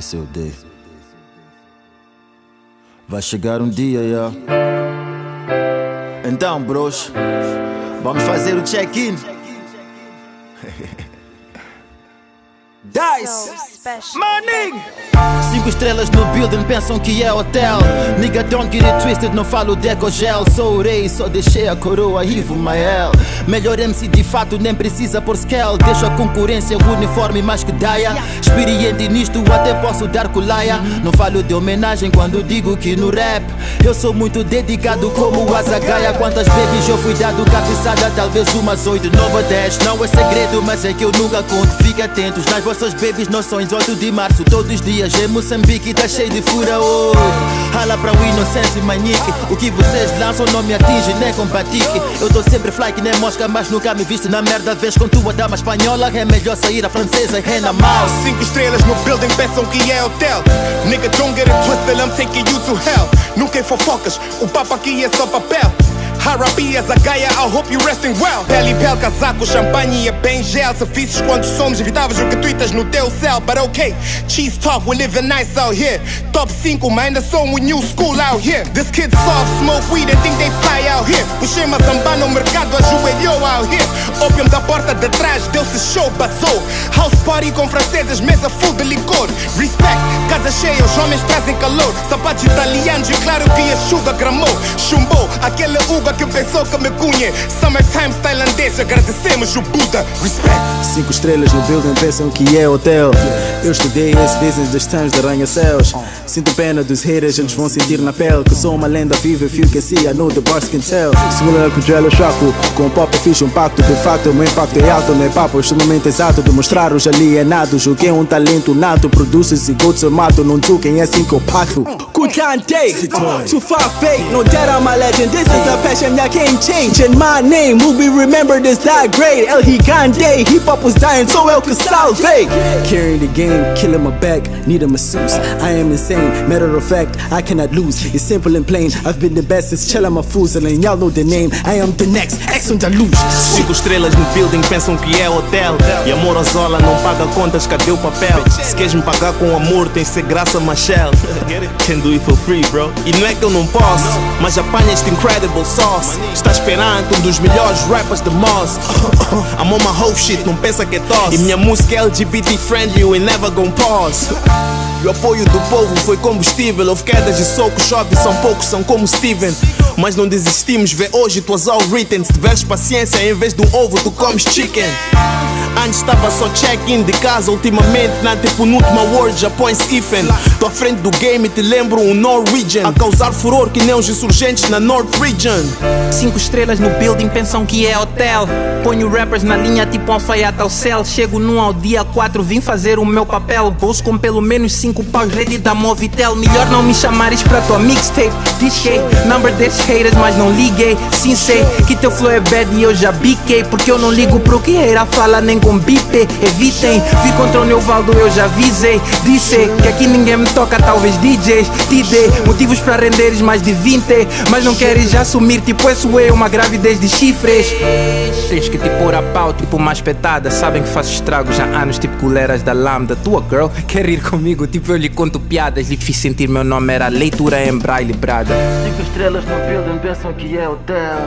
O. Vai chegar um dia, yeah. Então, bros, vamos fazer o check-in. Dice! Cinco estrelas no building pensam que é hotel. Nigga, don't get it twisted, não falo deco gel. Sou o rei, só deixei a coroa Ivo Mael. Melhor MC de fato, nem precisa por scale. Deixo a concorrência, o uniforme mais que daia. Experiente nisto, até posso dar colaia. Não falo de homenagem quando digo que no rap eu sou muito dedicado como o Azagaia. Quantas babies eu fui dado cabeçada, talvez umas oito, nove, dez. Não é segredo, mas é que eu nunca conto. Fique atentos nas vossas babies, noções 8 de março. Todos os dias em Moçambique tá cheio de fura hoje. Rala pra o inocência e manique. O que vocês lançam não me atinge nem com batique. Eu tô sempre fly que nem mosca, mas nunca me viste na merda. Vez com tua dama espanhola, é melhor sair a francesa e rena mal. Cinco estrelas no building pensam que é hotel. Nigga, don't get it twisted, I'm taking you to hell. Nunca em fofocas, o papo aqui é só papel. Harabias, a Gaia, I hope you resting well. Pele, pele, casaco, champanhe e bem gel. Safices quantos somos, evitáveis tweetas no teu céu. But okay, cheese talk, we living nice out here. Top 5, mas ainda sou um new school out here. This kid soft, smoke weed and think they fly out here. Puxei uma zamba no mercado, ajoelhou out here. Opium da porta de trás, deu-se show, basou. House party com franceses, mesa full de licor. Respect, casa cheia, os homens trazem calor. Sapatos italianos e claro que a chuva gramou. Chumbou, aquele Uga que pensou que me cunha. Summertime tailandês, agradecemos o Buda. Respect. Cinco estrelas no building pensam que é hotel. Eu estudei esse business dos times de arranha-céus. Sinto pena dos haters, eles vão sentir na pele que sou uma lenda viva. If you can see, I know the bars can tell. Segura com o gelo chaco, com o pop fiz um pacto. De fato, o meu impacto é alto, papo é no momento exato de mostrar os alienados. O que é um talento nato, produz-se gosto eu mato. Não tu quem é assim que eu pacto. Kutante, too far fake, no doubt I'm a legend. This is a passion that can't change. And my name will be remembered as that great. El Gigante, hip hop was dying, so El que salve. Carrying the game, killing my back, need a masseuse. I am insane, matter of fact, I cannot lose. It's simple and plain. I've been the best, chillin' my fools, and y'all know the name. I am the next, X on the lose. Cinco estrelas no building pensam que é hotel. E amor Zola não paga contas, cadê o papel? Se queres me pagar com amor, tem que ser graça Machel. Can do it for free, bro. E não é que eu não posso, mas apanha este incredible sauce. Está esperando um dos melhores rappers de Moss. I'm on my whole shit, não pensa que é tosse. E minha música é LGBT friendly, we never gon' pause. E o apoio do povo foi combustível. Houve quedas de soco, chove, são poucos, são como Steven. Mas não desistimos, vê hoje tuas all written. Se tiveres paciência, em vez do ovo, tu comes chicken. Antes estava só check-in de casa, ultimamente na tipo no última word já põe-se. Tô à frente do game te lembro um Norwegian. A causar furor que nem os insurgentes na North Region. Cinco estrelas no building pensam que é hotel. Ponho rappers na linha tipo alfaiate ao céu. Chego num ao dia 4, vim fazer o meu papel. Bolso com pelo menos cinco paus, ready da Movitel. Melhor não me chamares pra tua mixtape. Disquei, number desses haters, mas não liguei. Sim, sei que teu flow é bad e eu já biquei. Porque eu não ligo pro que hater fala nem com bipe. Evitem, vi contra o Neuvaldo, eu já avisei. Disse que aqui ninguém me toca, talvez DJs. Te dei motivos pra renderes mais de 20. Mas não queres já assumir, tipo, isso é uma gravidez de chifres. Tens que te pôr a pau, tipo uma espetada. Sabem que faço estragos há anos, tipo coleras da lambda. Tua girl quer ir comigo, tipo eu lhe conto piadas. Lhe fiz sentir meu nome era leitura em braille, brada. Cinco estrelas no building pensam que é hotel.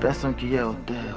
Pensam que é hotel.